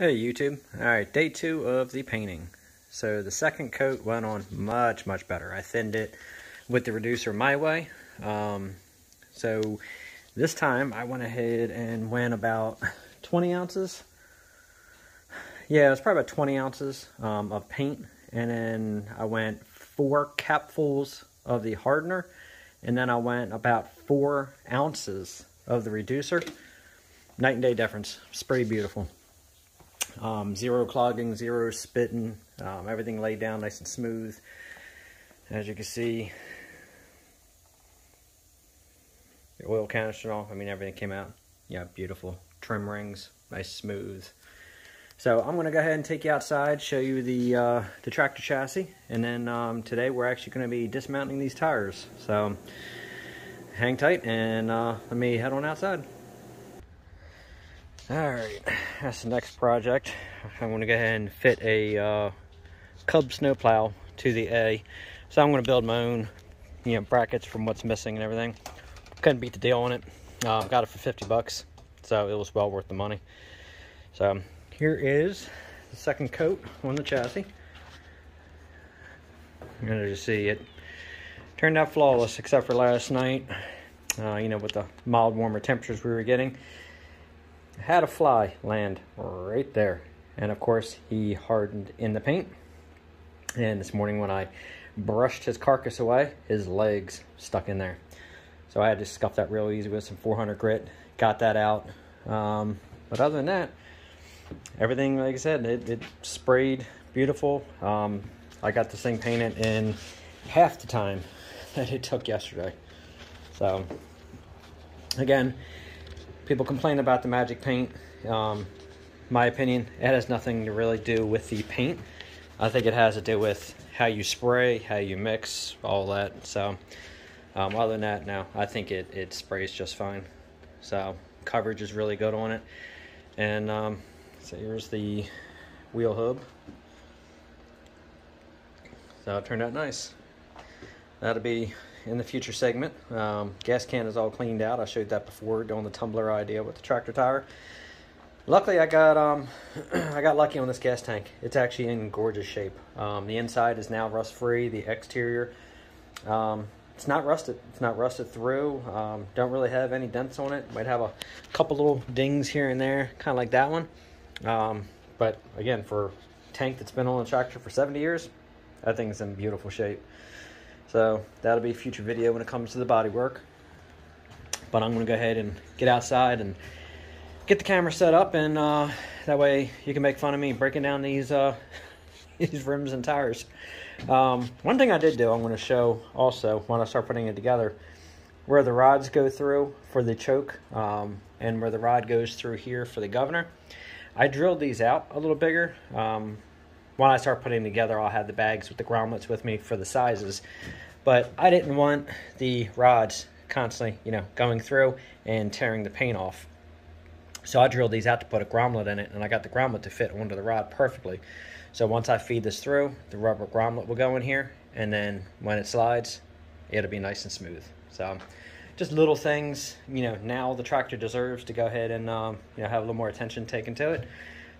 Hey YouTube. Alright, day two of the painting. So the second coat went on much, much better. I thinned it with the reducer my way. Um, so this time I went ahead and went about 20 ounces. Yeah, it was probably about 20 ounces um, of paint. And then I went four capfuls of the hardener. And then I went about four ounces of the reducer. Night and day difference. It's pretty beautiful. Um, zero clogging, zero spitting, um, everything laid down nice and smooth. As you can see, the oil canister off. I mean, everything came out. Yeah, beautiful. Trim rings, nice smooth. So I'm to go ahead and take you outside, show you the, uh, the tractor chassis, and then um, today we're actually to be dismounting these tires. So hang tight and uh, let me head on outside. Alright, that's the next project. I'm to go ahead and fit a uh, Cub snowplow to the A. So I'm to build my own you know, brackets from what's missing and everything. Couldn't beat the deal on it. Uh, got it for 50 bucks, so it was well worth the money. So here is the second coat on the chassis. And as you see, it turned out flawless except for last night. Uh, you know, with the mild, warmer temperatures we were getting had a fly land right there. And of course, he hardened in the paint. And this morning when I brushed his carcass away, his legs stuck in there. So I had to scuff that real easy with some 400 grit. Got that out. Um, but other than that, everything, like I said, it, it sprayed beautiful. Um, I got this thing painted in half the time that it took yesterday. So, again, people complain about the Majic paint. Um, my opinion, it has nothing to really do with the paint. I think it has to do with how you spray, how you mix, all that. So, um, other than that, now I think it, it sprays just fine. So, coverage is really good on it. And um, so here's the wheel hub. So it turned out nice. That'll be in the future segment. Um, gas can is all cleaned out. I showed that before doing the tumbler idea with the tractor tire. Luckily, I got um, I got lucky on this gas tank. It's actually in gorgeous shape. Um, the inside is now rust free. The exterior, um, it's not rusted. It's not rusted through. Um, don't really have any dents on it. Might have a couple little dings here and there, kind of like that one. Um, but again, for tank that's been on the tractor for 70 years, that thing's in beautiful shape. So that'll be a future video when it comes to the body work. But I'm going to go ahead and get outside and get the camera set up and uh, that way you can make fun of me breaking down these uh, these rims and tires. Um, one thing I did do, I'm going to show also when I start putting it together, where the rods go through for the choke um, and where the rod goes through here for the governor. I drilled these out a little bigger. Um, when I start putting together, I'll have the bags with the grommets with me for the sizes. But I didn't want the rods constantly, you know, going through and tearing the paint off. So I drilled these out to put a grommet in it, and I got the grommet to fit onto the rod perfectly. So once I feed this through, the rubber grommet will go in here, and then when it slides, it'll be nice and smooth. So just little things, you know, now the tractor deserves to go ahead and, um, you know, have a little more attention taken to it.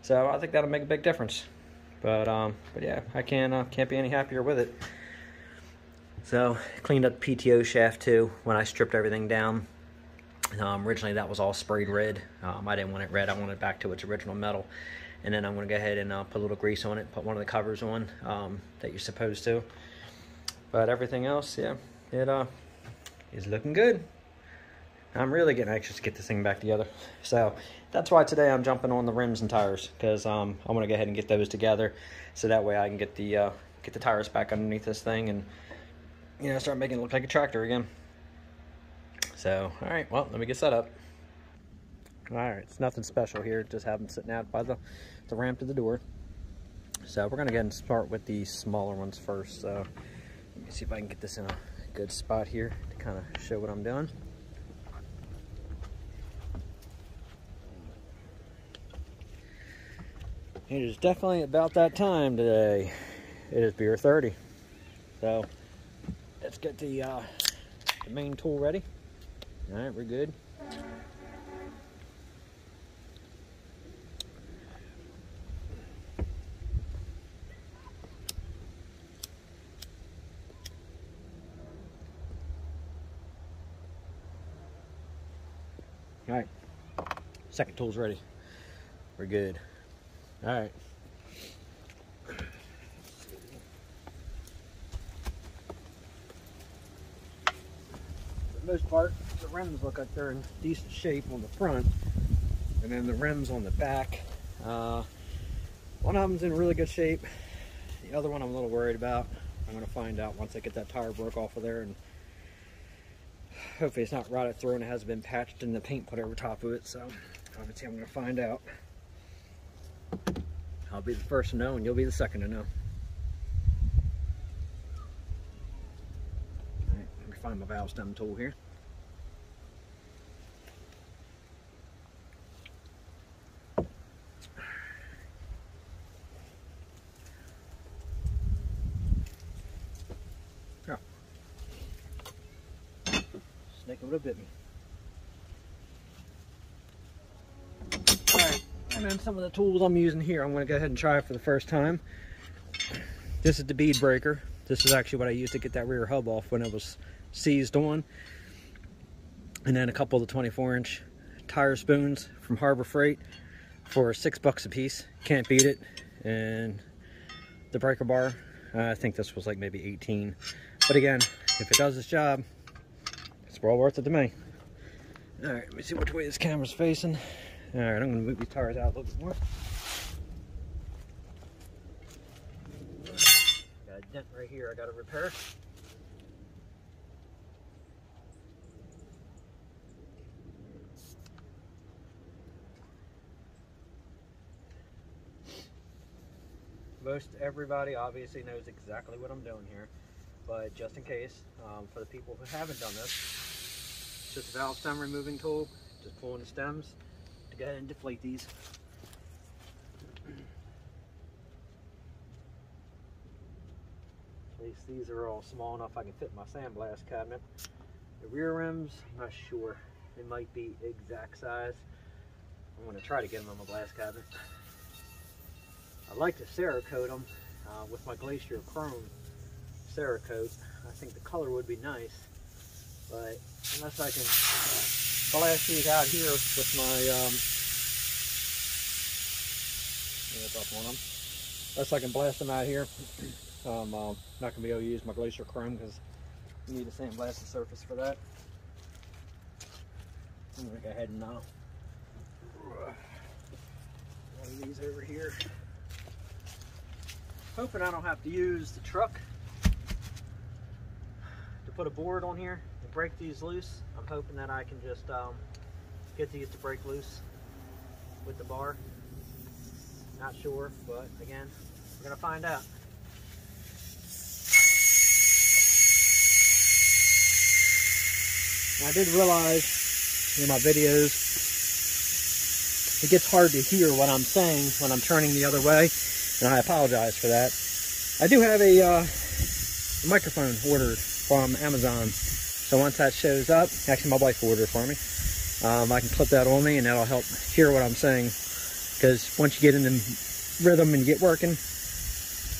So I think that'll make a big difference. But um, but yeah, I can't uh, can't be any happier with it. So cleaned up the PTO shaft too when I stripped everything down. Um, originally that was all sprayed red. Um, I didn't want it red. I wanted it back to its original metal. And then I'm going to go ahead and uh, put a little grease on it. Put one of the covers on um, that you're supposed to. But everything else, yeah, it uh, is looking good. I'm really getting anxious to get this thing back together. So that's why today I'm jumping on the rims and tires because um, I'm gonna go ahead and get those together so that way I can get the uh, get the tires back underneath this thing and you know start making it look like a tractor again. So all right, well let me get set up. All right, it's nothing special here. Just have them sitting out by the the ramp to the door. So we're gonna go ahead and start with the smaller ones first. So let me see if I can get this in a good spot here to kind of show what I'm doing. It is definitely about that time today. It is beer 30. So let's get the, uh, the main tool ready. All right, we're good. All right, second tool's ready. We're good. All right. For the most part, the rims look like they're in decent shape on the front, and then the rims on the back. Uh, one of them's in really good shape. The other one I'm a little worried about. I'm gonna find out once I get that tire broke off of there and hopefully it's not rotted through and it hasn't been patched and the paint put over top of it. So obviously I'm gonna find out. I'll be the first to know and you'll be the second to know. All right, let me find my valve stem tool here. Snake would have bit me. Alright, and then some of the tools I'm using here, I'm going to go ahead and try it for the first time. This is the bead breaker. This is actually what I used to get that rear hub off when it was seized on. And then a couple of the 24 inch tire spoons from Harbor Freight for six bucks a piece. Can't beat it. And the breaker bar, uh, I think this was like maybe 18. But again, if it does its job, it's well worth it to me. All right, let me see which way this camera's facing. All right, I'm gonna move these tires out a little bit more. Got a dent right here I gotta repair. Most everybody obviously knows exactly what I'm doing here, but just in case, um, for the people who haven't done this, it's just a valve stem removing tool, just pulling the stems go ahead and deflate these. At least these are all small enough I can fit my sandblast cabinet. The rear rims, I'm not sure. They might be exact size. I'm to try to get them on my blast cabinet. I'd like to Cerakote them uh, with my Glacier Chrome Cerakote. I think the color would be nice, but unless I can blast these out here with my, um, up on them. I can blast them out here, I'm uh, not going to be able to use my Glacier Chrome because you need a sandblasted surface for that. I'm going to go ahead and uh, one of these over here. Hoping I don't have to use the truck to put a board on here and break these loose. I'm hoping that I can just um, get these to break loose with the bar. Not sure, but again, we're gonna find out. I did realize in my videos, it gets hard to hear what I'm saying when I'm turning the other way, and I apologize for that. I do have a, uh, microphone ordered from Amazon, so once that shows up, actually my wife ordered it for me, um, I can clip that on me and that'll help hear what I'm saying. Because once you get in the rhythm and you get working,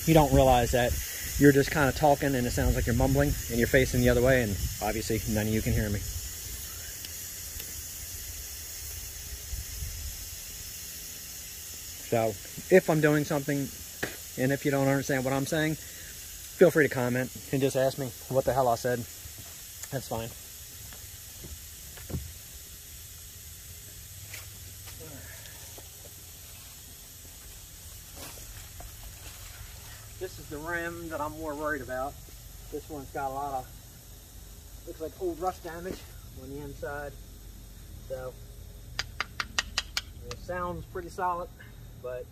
you don't realize that you're just kind of talking and it sounds like you're mumbling and you're facing the other way and obviously none of you can hear me. So if I'm doing something and if you don't understand what I'm saying, feel free to comment and just ask me what the hell I said. That's fine. The rim that I'm more worried about. This one's got a lot of, looks like old rust damage on the inside. So, it sounds pretty solid, but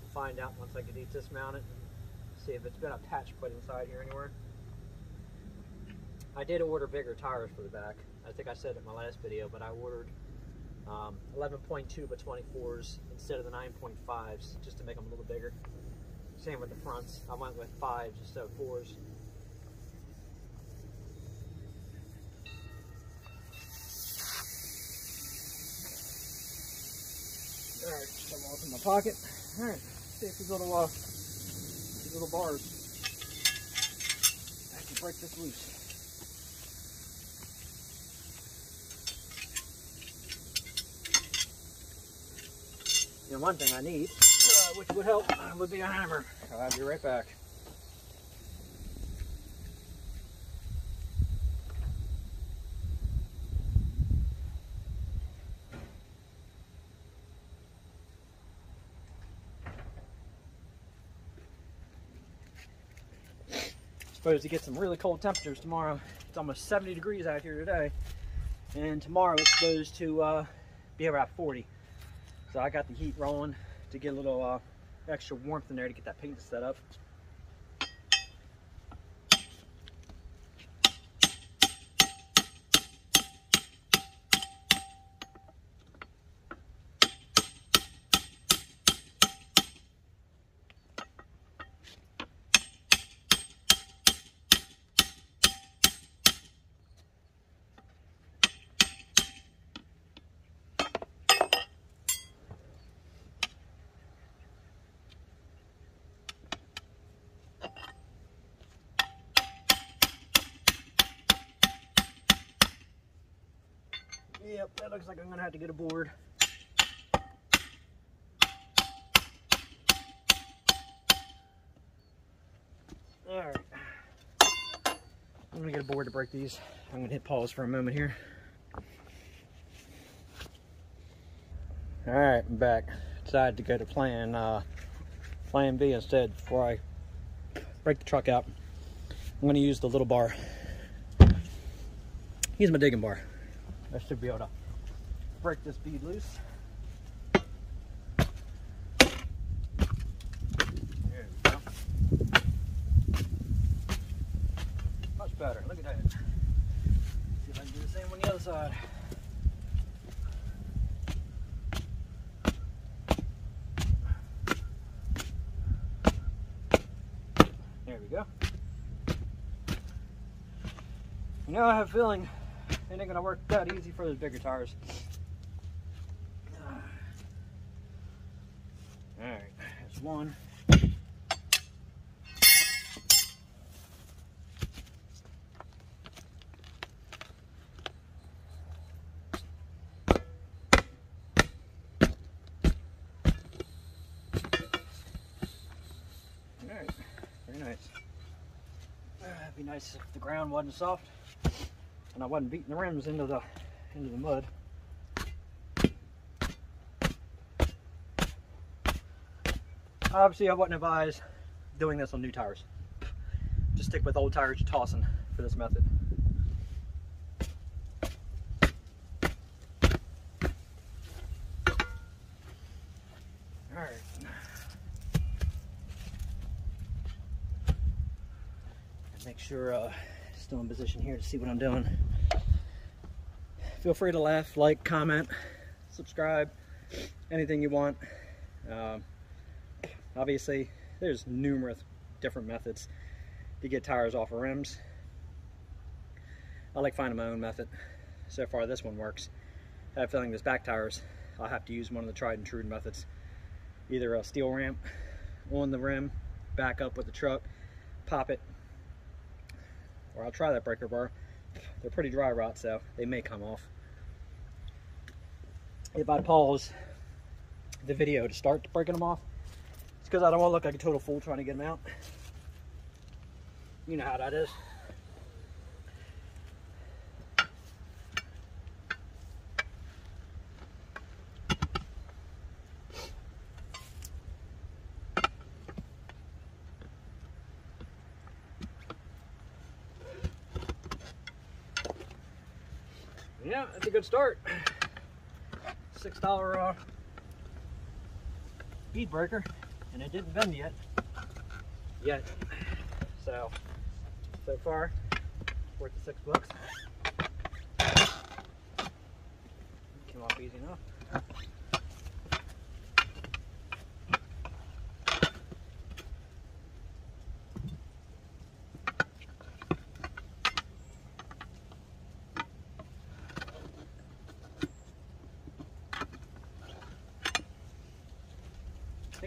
we'll find out once I get these dismounted and see if it's been a patch put inside here anywhere. I did order bigger tires for the back. I think I said it in my last video, but I ordered um, 11.2 by 24s instead of the 9.5s just to make them a little bigger. Same with the fronts. I went with fives instead of fours. Alright, some off in my pocket. Alright, see if these little uh, these little bars I can break this loose. And one thing I need, uh, which would help, would be a hammer. I'll be right back. supposed to get some really cold temperatures tomorrow. It's almost 70 degrees out here today. And tomorrow it's supposed to uh, be about 40. So I got the heat rolling to get a little uh, extra warmth in there to get that paint to set up. Yep, that looks like I'm gonna have to get a board. Alright. I'm gonna get a board to break these. I'm gonna hit pause for a moment here. Alright, I'm back. Decided to go to plan uh, plan B instead before I break the truck out. I'm gonna use the little bar. Use my digging bar. I should be able to break this bead loose. There we go. Much better. Look at that. See if I can do the same on the other side. There we go. You know, I have a feeling it ain't gonna work that easy for those bigger tires. Alright, that's one. Alright, very nice. Uh, it'd be nice if the ground wasn't soft and I wasn't beating the rims into the into the mud. Obviously, I wouldn't advise doing this on new tires. Just stick with old tires you're tossing for this method. All right. Make sure uh, still in position here to see what I'm doing. Feel free to laugh, like, comment, subscribe, anything you want. Um, obviously, there's numerous different methods to get tires off of rims. I like finding my own method. So far, this one works. I have a feeling this back tires, I'll have to use one of the tried and true methods. Either a steel ramp on the rim, back up with the truck, pop it, or I'll try that breaker bar. They're pretty dry rot, so they may come off. If I pause the video to start breaking them off, it's because I don't want to look like a total fool trying to get them out. You know how that is. yeah, that's a good start. Six dollar uh, bead breaker, and it didn't bend yet. Yet. So, so far, worth the six bucks. Came off easy enough.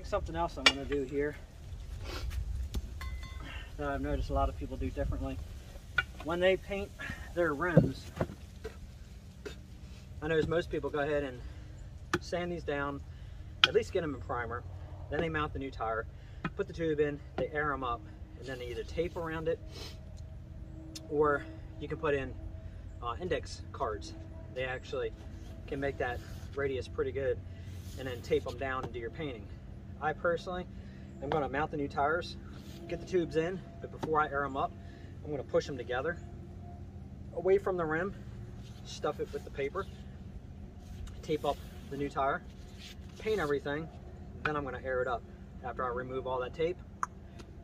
Think something else I'm going to do here that I've noticed a lot of people do differently. When they paint their rims, I notice most people go ahead and sand these down at least get them in primer. Then they mount the new tire, put the tube in, they air them up, and then they either tape around it or you can put in uh, index cards. They actually can make that radius pretty good and then tape them down and do your painting. I personally am going to mount the new tires, get the tubes in, but before I air them up, I'm going to push them together away from the rim, stuff it with the paper, tape up the new tire, paint everything, then I'm going to air it up. After I remove all that tape,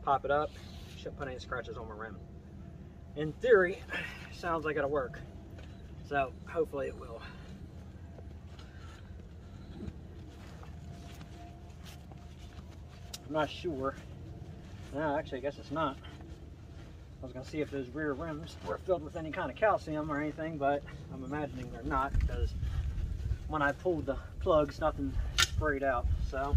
pop it up, shouldn't put any scratches on my rim. In theory, sounds like it'll work. So hopefully it will. I'm not sure. No, actually, I guess it's not. I was to see if those rear rims were filled with any kind of calcium or anything, but I'm imagining they're not because when I pulled the plugs, nothing sprayed out. So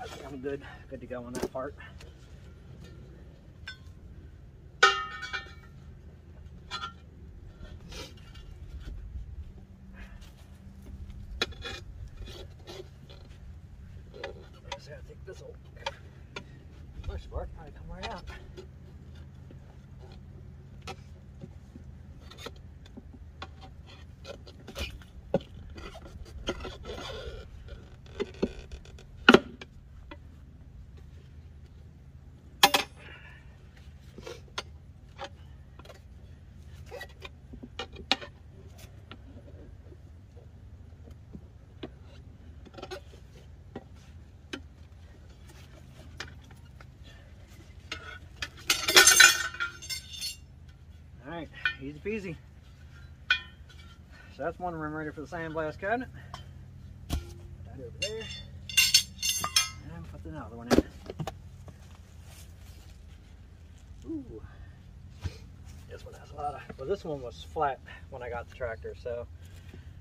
I think I'm good, good to go on that part. I think this will push work probably come right out. All right, easy peasy. So that's one rim ready for the sandblast cabinet. Put that over there. And put another one in. Ooh. This one has a lot of, well this one was flat when I got the tractor, so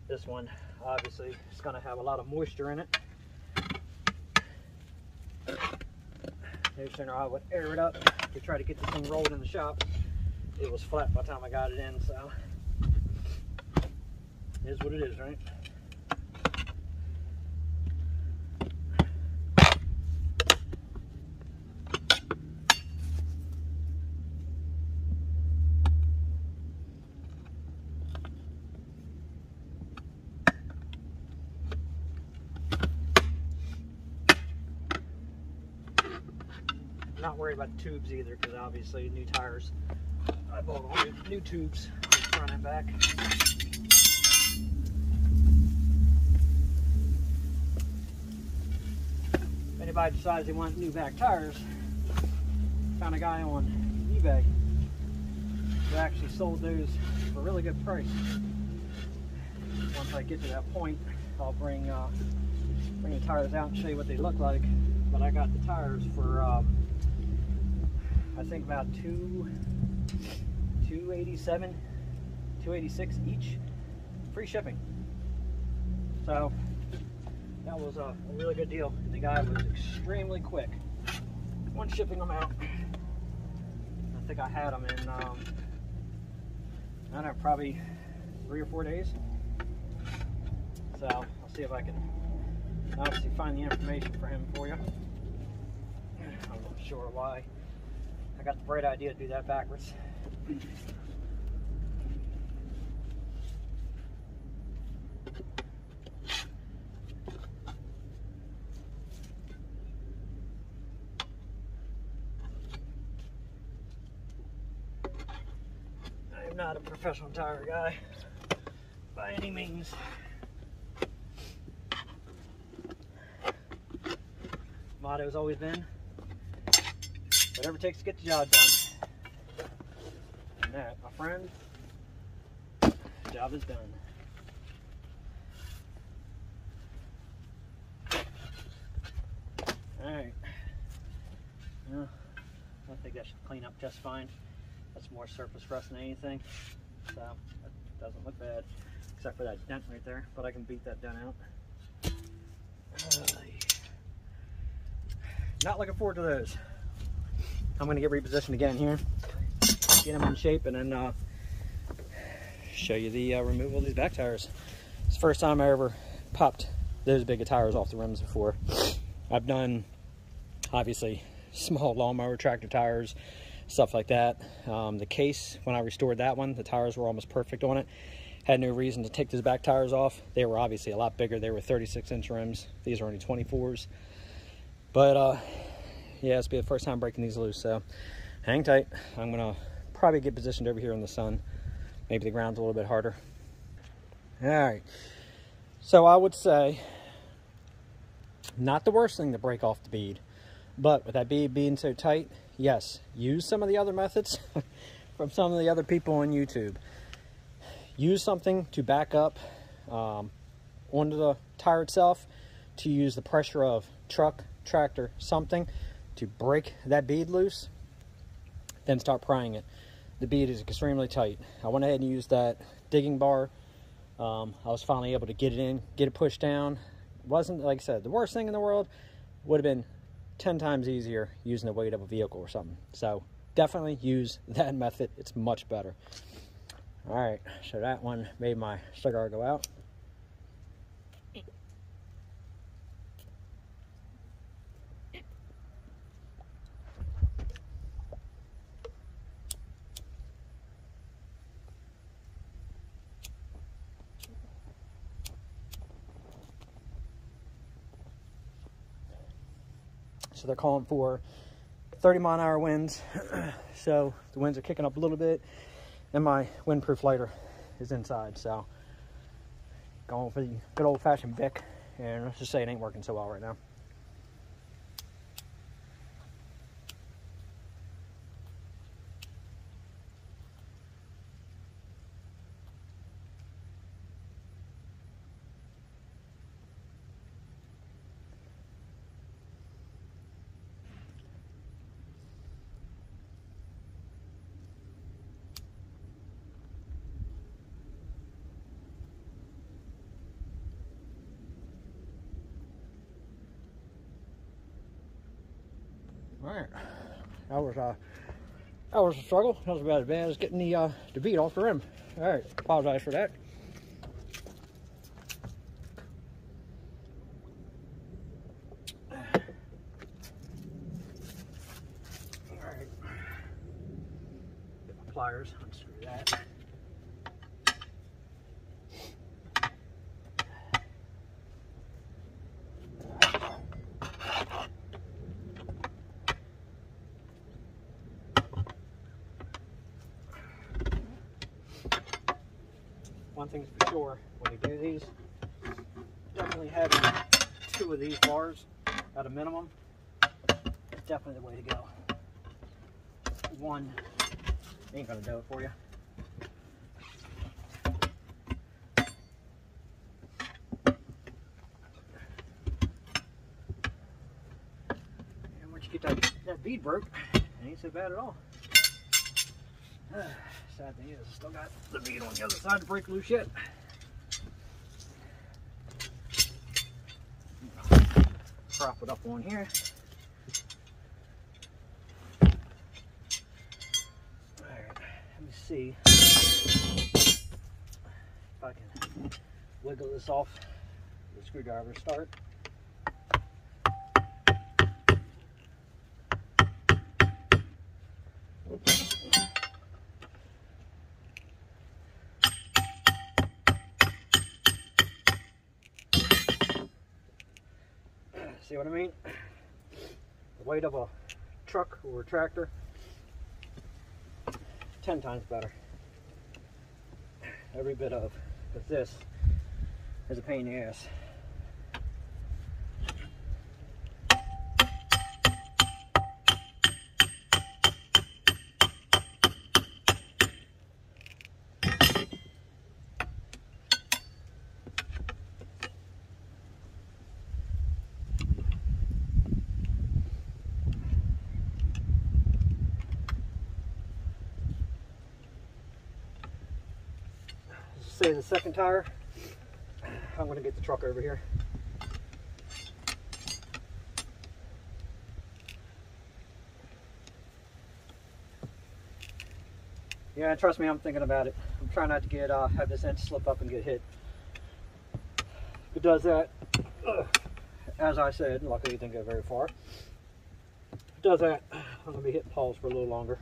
this one obviously is gonna have a lot of moisture in it. No sooner I would air it up to try to get this thing rolled in the shop it was flat by the time I got it in, so is what it is, right? Not worried about tubes either, because obviously new tires I bought all new, new tubes front and back. Anybody decides they want new back tires, found a guy on eBay who actually sold those for a really good price. Once I get to that point, I'll bring uh, bring the tires out and show you what they look like. But I got the tires for um, I think about two 287 286 each free shipping so that was a, really good deal. The guy was extremely quick. When shipping them out. I think I had them in um, I don't know probably three or four days. So I'll see if I can obviously find the information for him for you. I'm not sure why I got the bright idea to do that backwards I am not a professional tire guy by any means. Motto's always been whatever it takes to get the job done. And that, my friend, job is done. Alright. Well, I think that should clean up just fine. That's more surface rust than anything. So, that doesn't look bad. Except for that dent right there. But I can beat that dent out. Not looking forward to those. I'm going to get repositioned again here. Get them in shape and then uh, show you the uh, removal of these back tires. It's the first time I ever popped those big of tires off the rims before. I've done, obviously, small lawnmower tractor tires, stuff like that. Um, the case, when I restored that one, the tires were almost perfect on it. Had no reason to take those back tires off. They were obviously a lot bigger. They were 36 inch rims. These are only 24s. But uh, yeah, it's be the first time breaking these loose. So hang tight. I'm gonna probably get positioned over here in the sun. Maybe the ground's a little bit harder. All right. So I would say not the worst thing to break off the bead, but with that bead being so tight, yes, use some of the other methods from some of the other people on YouTube. Use something to back up um, onto the tire itself to use the pressure of truck, tractor, something to break that bead loose, then start prying it. The bead is extremely tight. I went ahead and used that digging bar. Um, I was finally able to get it in, get it pushed down. Wasn't, like I said, the worst thing in the world. Would have been 10 times easier using the weight of a vehicle or something. So definitely use that method. It's much better. All right, so that one made my cigar go out. So they're calling for 30 mile an hour winds. so the winds are kicking up a little bit and my windproof lighter is inside. So going for the good old fashioned Bic and let's just say it ain't working so well right now. All right, that was uh, that was a struggle. That was about as bad as getting the uh, the bead off the rim. All right, apologize for that. All right, get my pliers, unscrew that. one thing's for sure, when you do these, definitely having two of these bars at a minimum is definitely the way to go. One ain't gonna do it for you. And once you get that, that bead broke, it ain't so bad at all. Sad thing is, still got the bead on the other side to break loose yet. Prop it up on here. Alright, let me see if I can wiggle this off the screwdriver start. See what I mean? The weight of a truck or a tractor, 10 times better. Every bit of, but this is a pain in the ass. Say the second tire. I'm to get the truck over here. Yeah, trust me, I'm thinking about it. I'm trying not to get uh, have this end slip up and get hit. If it does that, uh, as I said, luckily it didn't go very far. If it does that, I'm gonna be hitting poles for a little longer.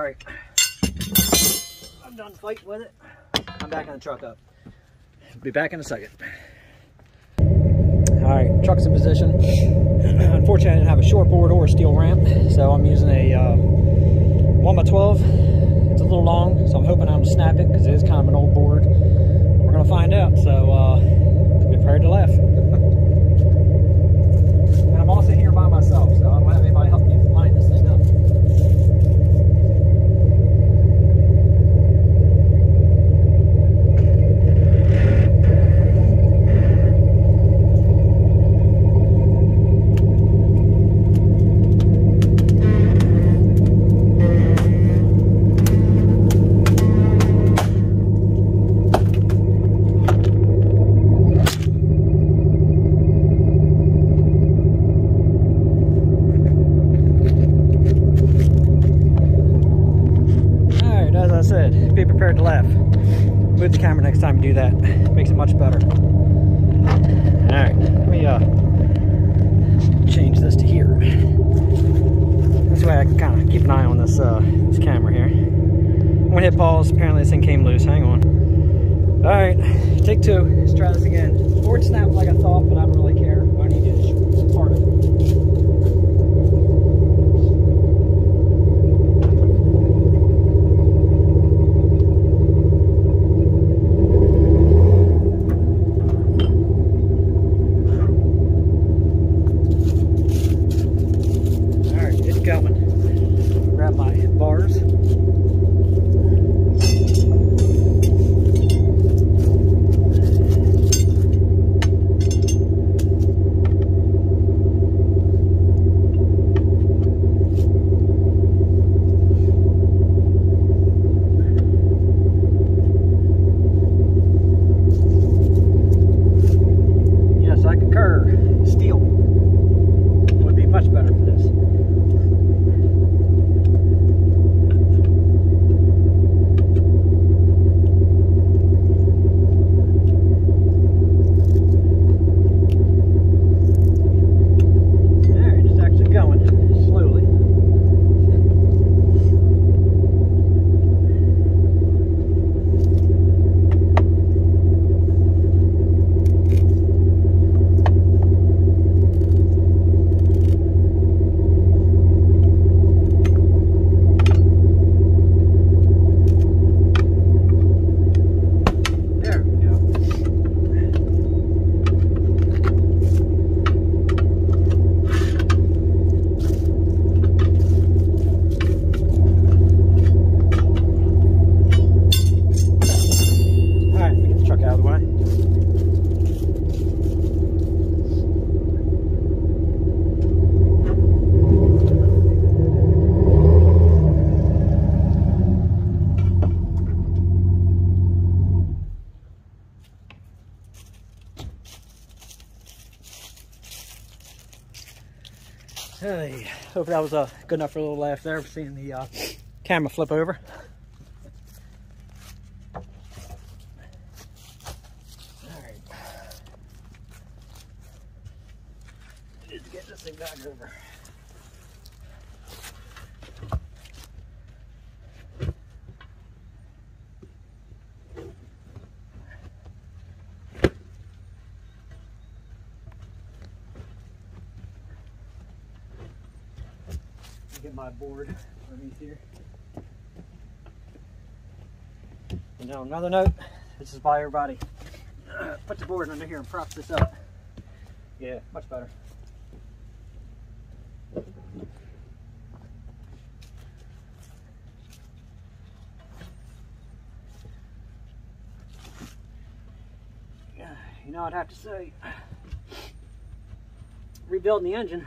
All right, I'm done fighting with it. I'm back in the truck up. Be back in a second. All right, truck's in position. Unfortunately, I didn't have a short board or a steel ramp, so I'm using a uh, 1x12. It's a little long, so I'm hoping I don't snap it because it is kind of an old board. We're gonna find out, so uh, be prepared to laugh. and I'm also here by myself, so I don't have anybody help me that was uh, good enough for a little laugh there, seeing the uh, camera flip over. Alright. Need to get this thing back over. Get my board underneath here. And another note, this is by everybody. Put the board under here and prop this up. Yeah, much better. Yeah, you know, I'd have to say, rebuilding the engine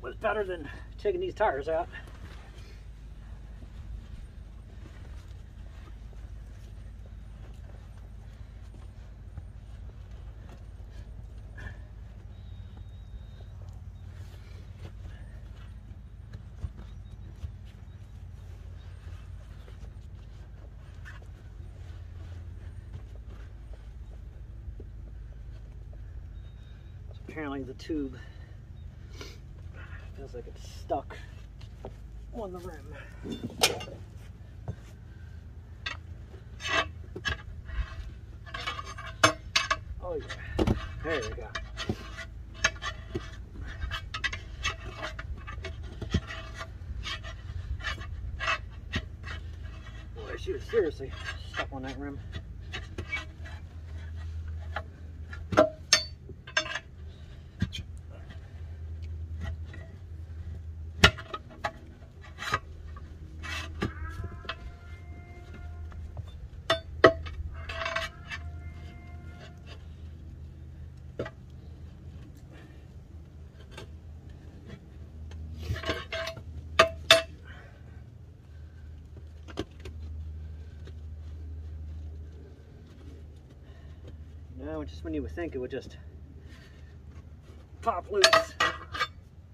was better than Taking these tires out. apparently the tube like it's stuck on the rim. Oh yeah, there we go. Boy, she was seriously stuck on that rim. No, just when you would think it would just pop loose.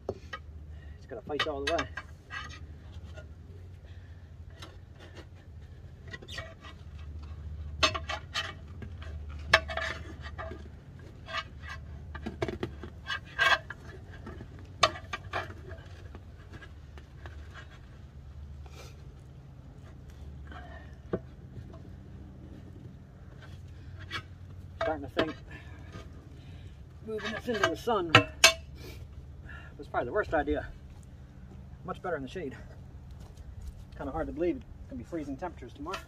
It's gotta fight you all the way. starting to think moving this into the sun was probably the worst idea. Much better in the shade. Kind of hard to believe it's gonna be freezing temperatures tomorrow.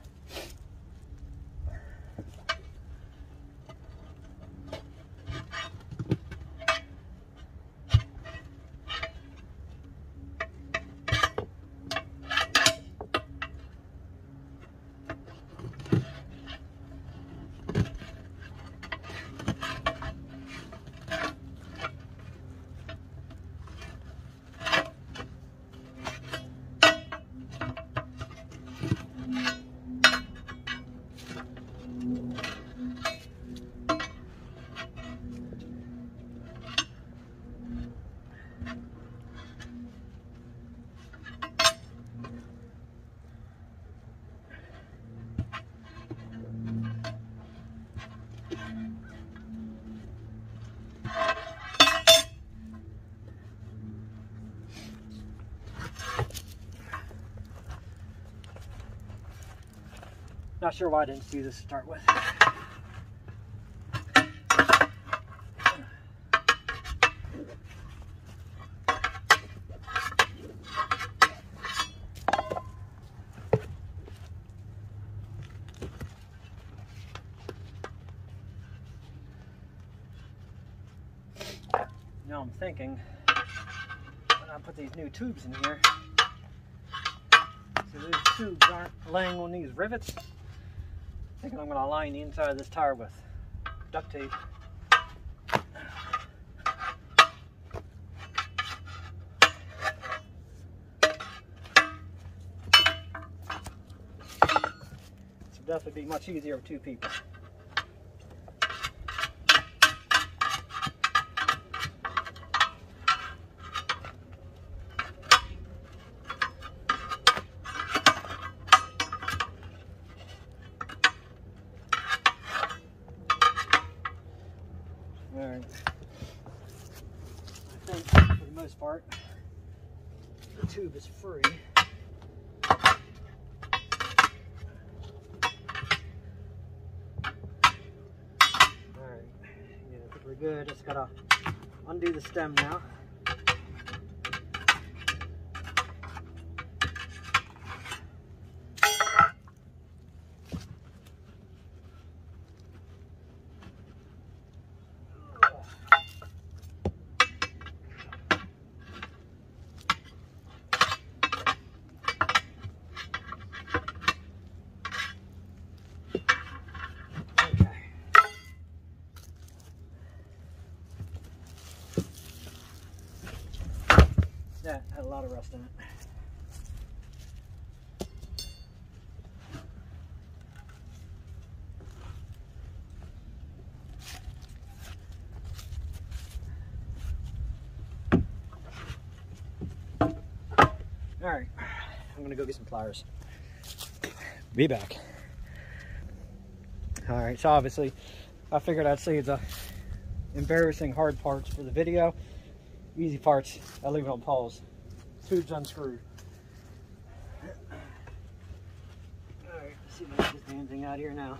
Sure why I didn't do this to start with. Now I'm thinking, when I put these new tubes in here, so these tubes aren't laying on these rivets, I'm going to line the inside of this tire with duct tape. This would definitely be much easier with two people. Alright. I think for the most part, the tube is free. Alright, yeah, I think we're good. Just gotta undo the stem now. Okay. That had a lot of rust in it. All right, I'm gonna go get some pliers. Be back. All right, so obviously I figured I'd save the embarrassing hard parts for the video. Easy parts, I leave it on pause. Tubes unscrewed. Alright, let's see if I can get this damn thing out of here now.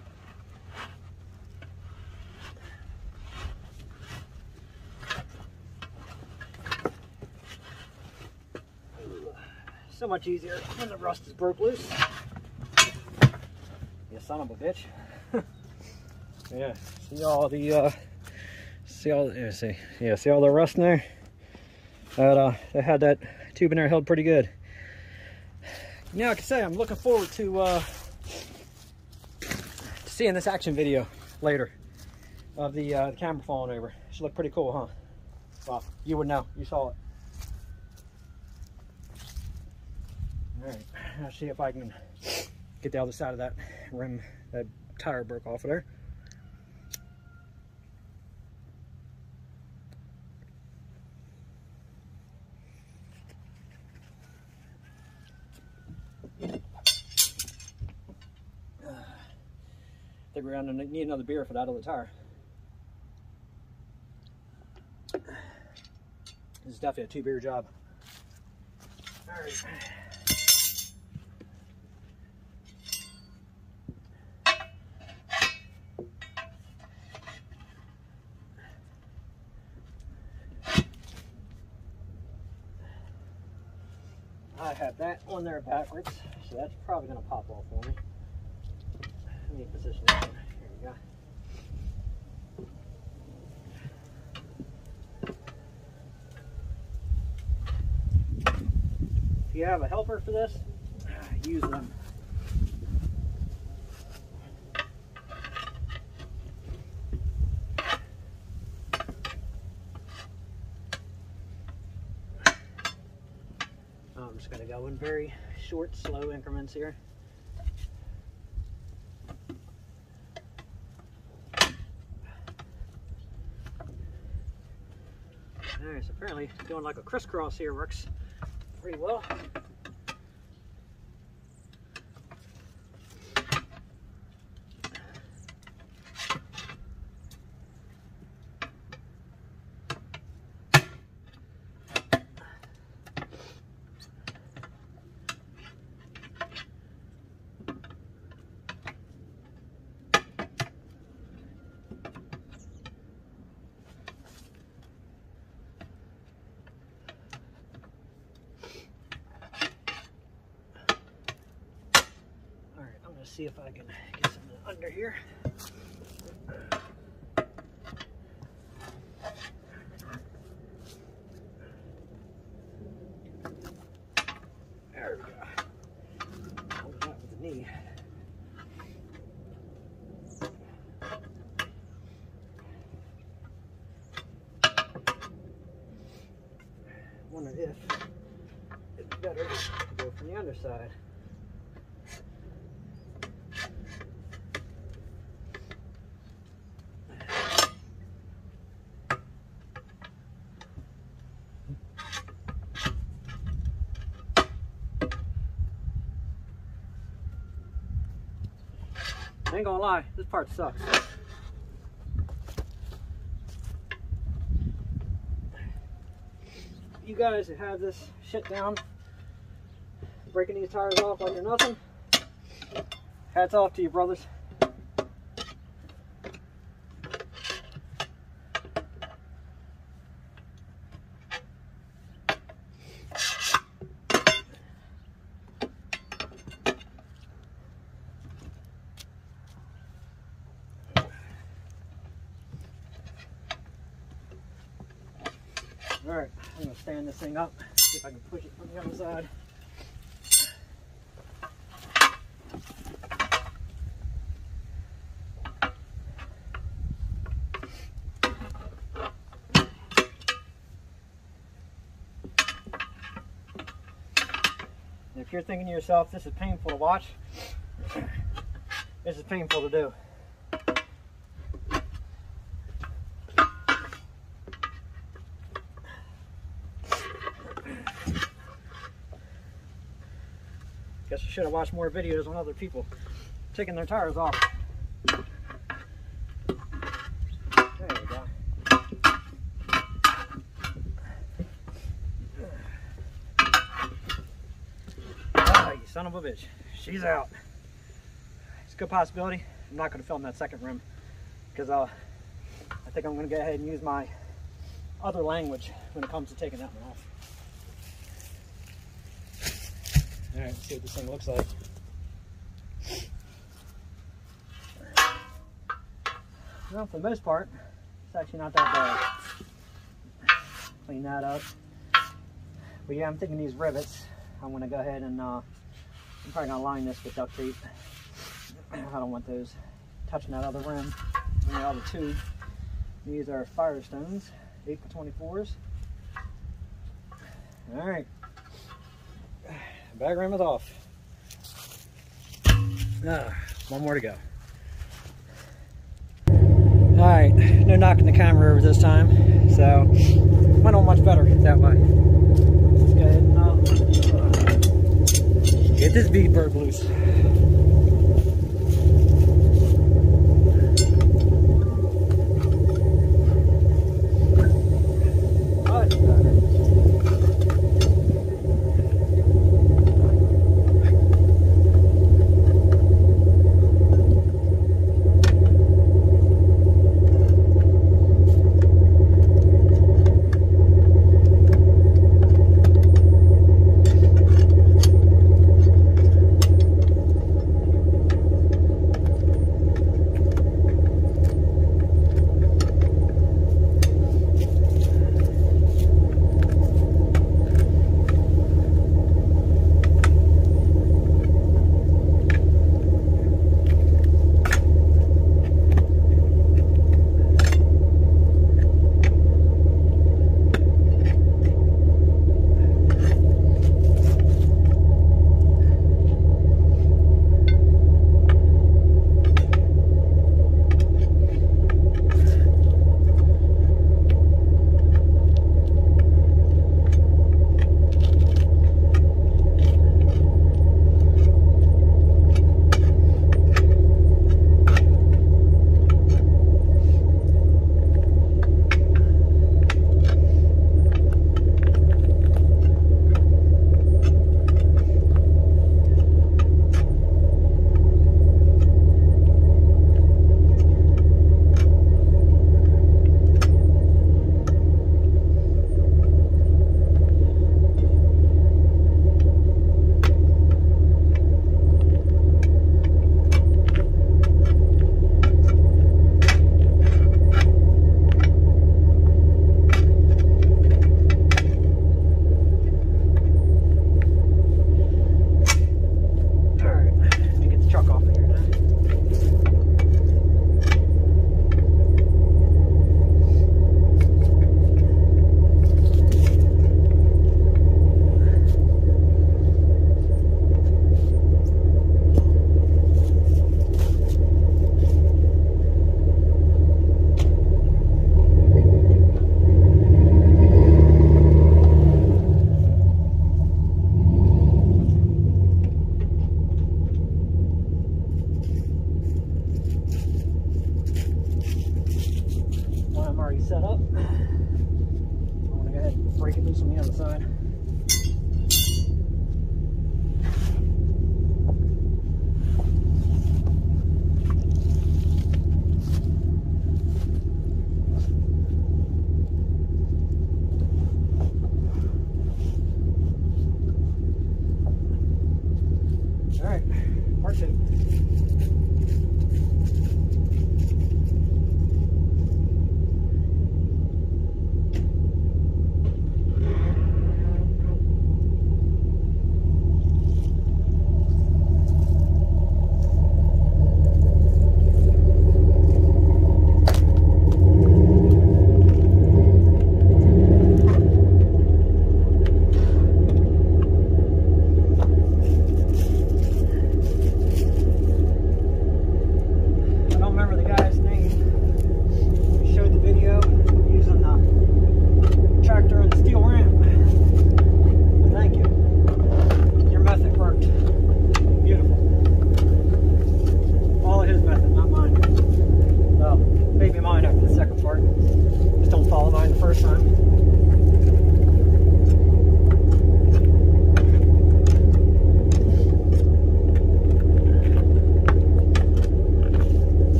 So much easier when the rust is broke loose. You son of a bitch. yeah, see all the uh, see all yeah, see yeah see all the rust in there. That uh, that had that tube in there held pretty good. Now I can say I'm looking forward to uh, to seeing this action video later of the, uh, the camera falling over. Should look pretty cool, huh? Well, you would know. You saw it. I'll see if I can get the other side of that rim, that tire broke off of there. I think we're gonna need another beer for that other tire. This is definitely a two beer job. All right. I have that on there backwards, so that's probably going to pop off for me. Let me position it. Here we go. If you have a helper for this, use them. I'm just going to go in very short, slow increments here. Alright, apparently doing like a crisscross here works pretty well. All right, I'm gonna see if I can get something under here. There we go. Hold that with the knee. Wonder if it's better to go from the underside. I ain't gonna lie, this part sucks. You guys that have this shit down, breaking these tires off like they're nothing, hats off to you, brothers. All right, I'm gonna stand this thing up, see if I can push it from the other side. And if you're thinking to yourself, this is painful to watch, this is painful to do. should have watched more videos on other people taking their tires off. Oh, you son of a bitch. She's out. It's a good possibility. I'm not going to film that second rim because uh, I think I'm going to go ahead and use my other language when it comes to taking that one off. All right, let's see what this thing looks like. Well, for the most part, it's actually not that bad. Clean that up. But yeah, I'm thinking these rivets, I'm gonna go ahead and uh, I'm probably gonna line this with duct tape. I don't want those touching that other rim and the other tube. These are Firestones, 8 for 24s. All right, back rim is off. Ah, one more to go. All right, no knocking the camera over this time, so went on much better that way. Let's go ahead and uh, get this bead bird loose.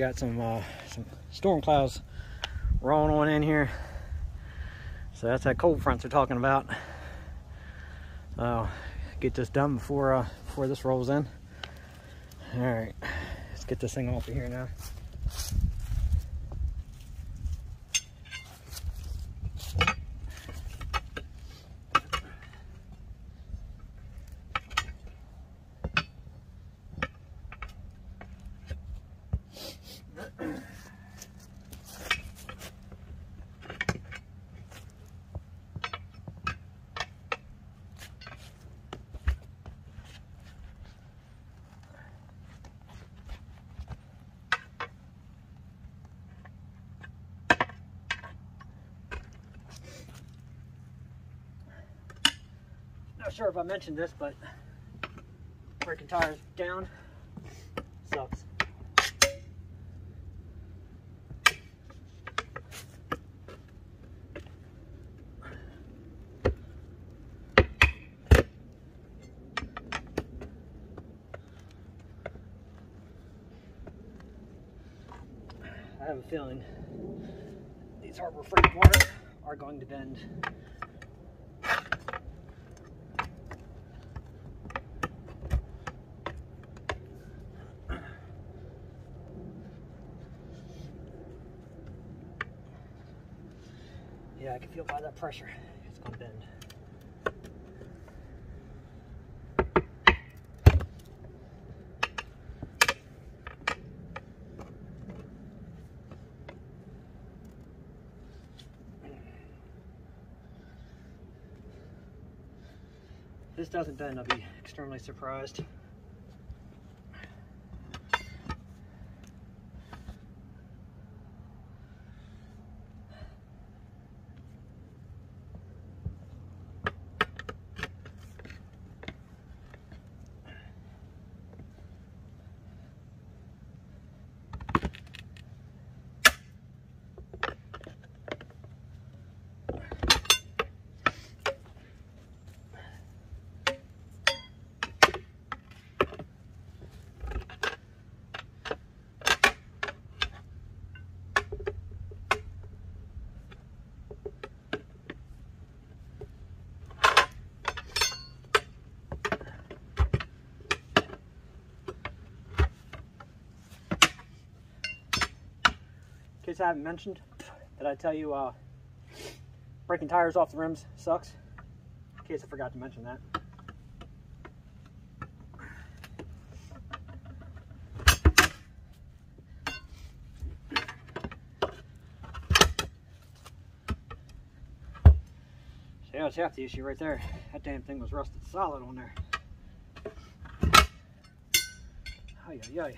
Got some uh, some storm clouds rolling on in here. So that's that cold front they're talking about. So get this done before uh, before this rolls in. All right, let's get this thing off of here now. Mentioned this, but braking tires down sucks. I have a feeling these Harbor Freight water are going to bend. Yeah, I can feel by that pressure. It's going to bend. This doesn't bend, I'll be extremely surprised. Case I haven't mentioned, did I tell you uh, breaking tires off the rims sucks? In case I forgot to mention that. So yeah, that's half the issue right there. That damn thing was rusted solid on there. Ay, ay, ay.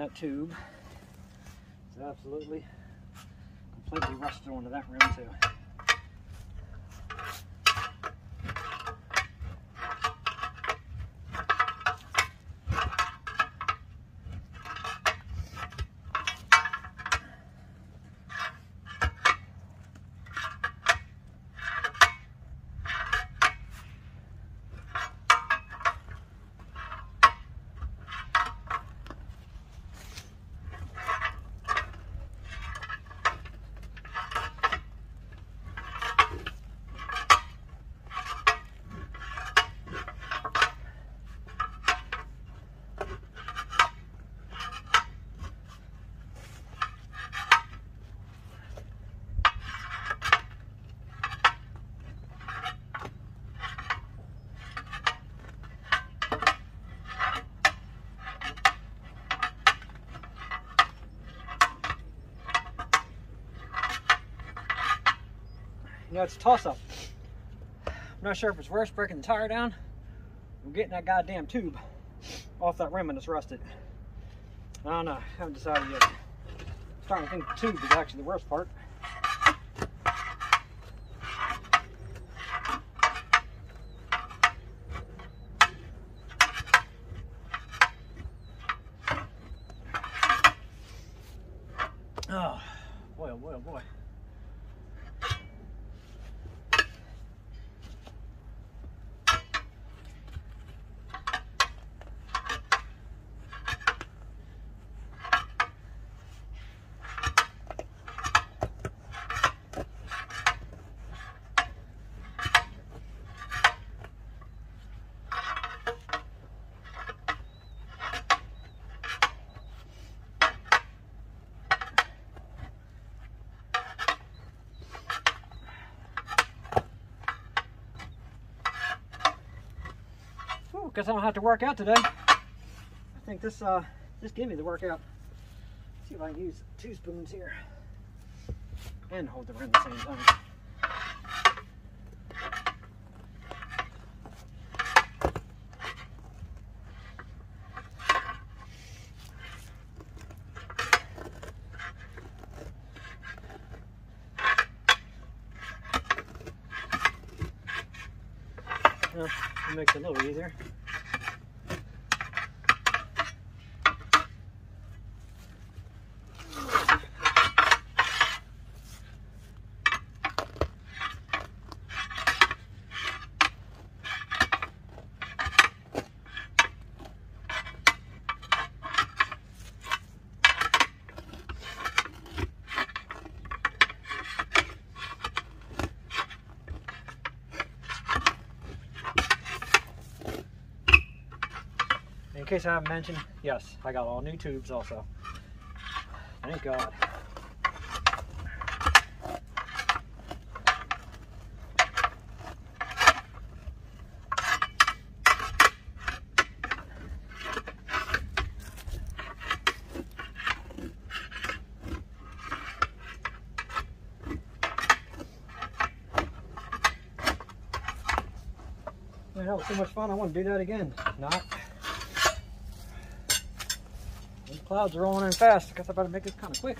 That tube is absolutely completely rusted onto that rim too. Know, it's a toss up. I'm not sure if it's worse breaking the tire down or getting that goddamn tube off that rim and it's rusted. I don't know. I haven't decided yet. I'm starting to think the tube is actually the worst part. Oh, boy, oh boy, oh boy. Well, I don't have to work out today. I think this uh, this gave me the workout. Let's see if I can use two spoons here and hold the rim at the same time. Makes it a little easier. Case I haven't mentioned, yes, I got all new tubes also. Thank God. Man, that was so much fun. I want to do that again. Not. These clouds are rolling in fast. I guess I better make this kind of quick.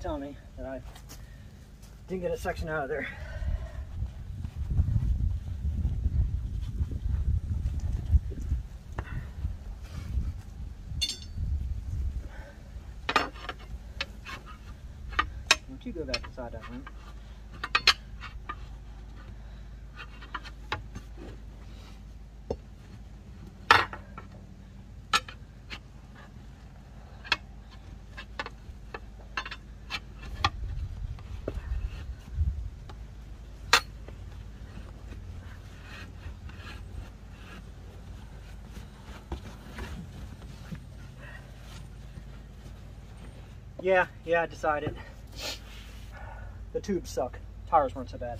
Telling me that I didn't get a section out of there. Don't you go back inside that room? Yeah, I decided. The tubes suck. Tires weren't so bad.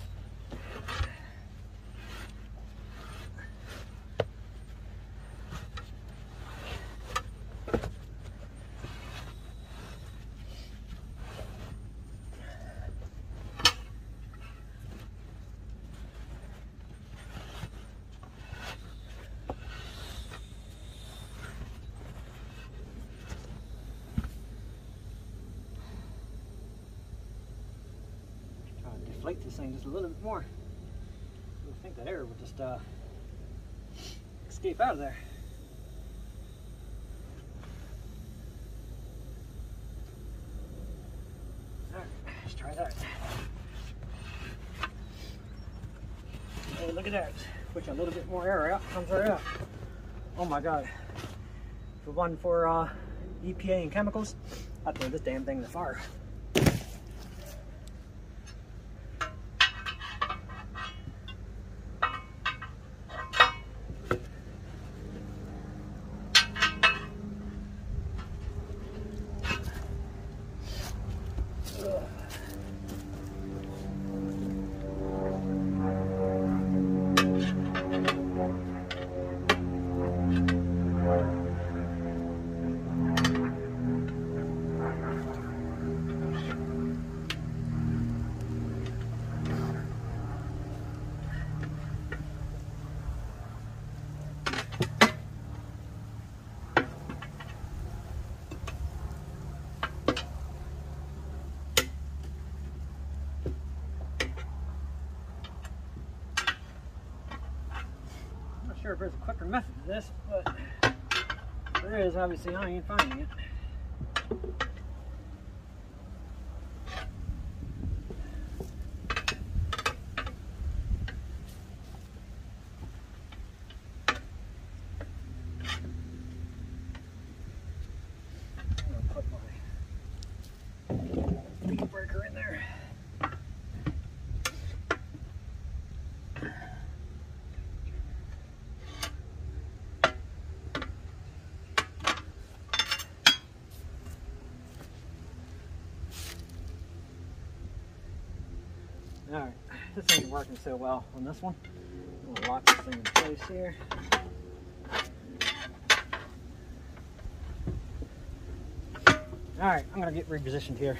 Try this thing just a little bit more. I think that air will just uh, escape out of there. Alright, let's try that. Hey, look at that. Push a little bit more air out, comes right out. Oh my god. The one for uh, EPA and chemicals, I throw this damn thing in the fire. Method to this, but there is, obviously I ain't finding it. Alright, this ain't working so well on this one. I'm gonna lock this thing in place here. Alright, I'm gonna get repositioned here.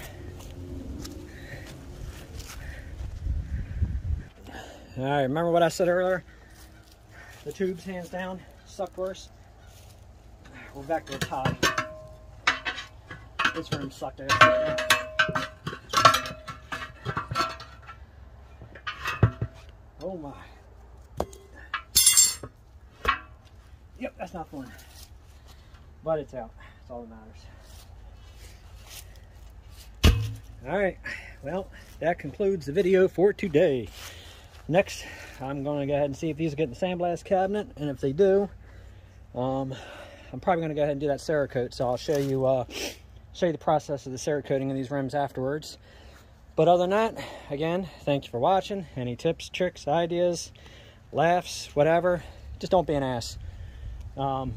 Alright, remember what I said earlier? The tubes, hands down, suck worse. We're back to the top. This room sucked ass. Oh my. Yep, that's not fun. But it's out. That's all that matters. Alright, well, that concludes the video for today. Next, I'm going to go ahead and see if these get in the sandblast cabinet, and if they do, um, I'm probably going to go ahead and do that Cerakote, so I'll show you uh, show you the process of the Cerakoting of these rims afterwards. But other than that, again, thank you for watching. Any tips, tricks, ideas, laughs, whatever, just don't be an ass. Um,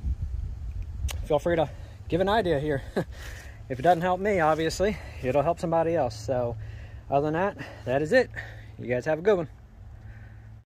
feel free to give an idea here. if it doesn't help me, obviously, it'll help somebody else. So other than that, that is it. You guys have a good one.